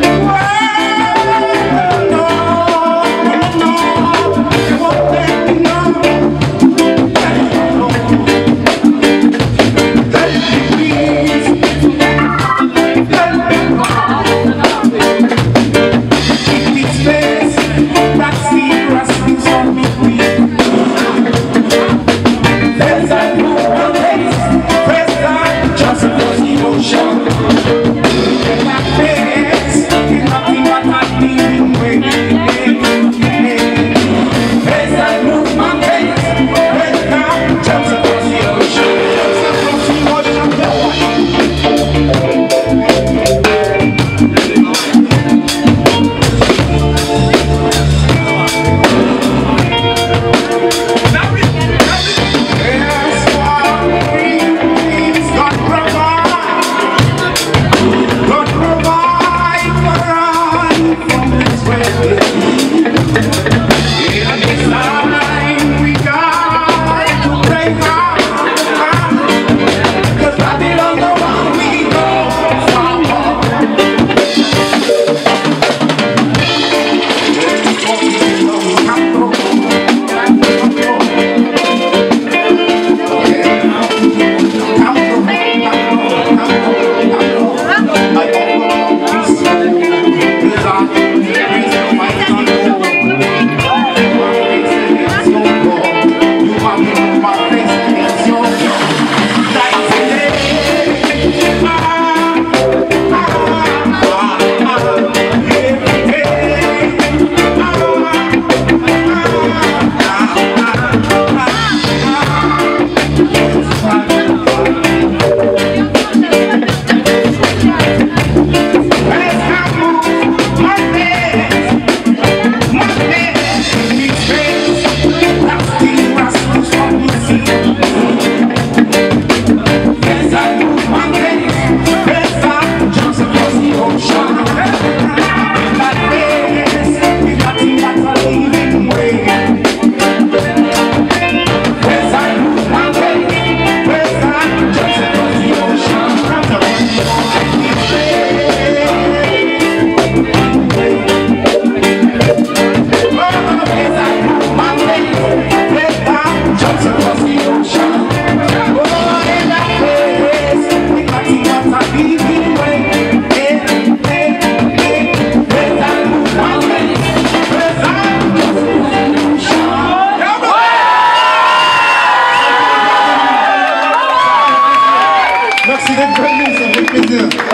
Wow! the goodness of His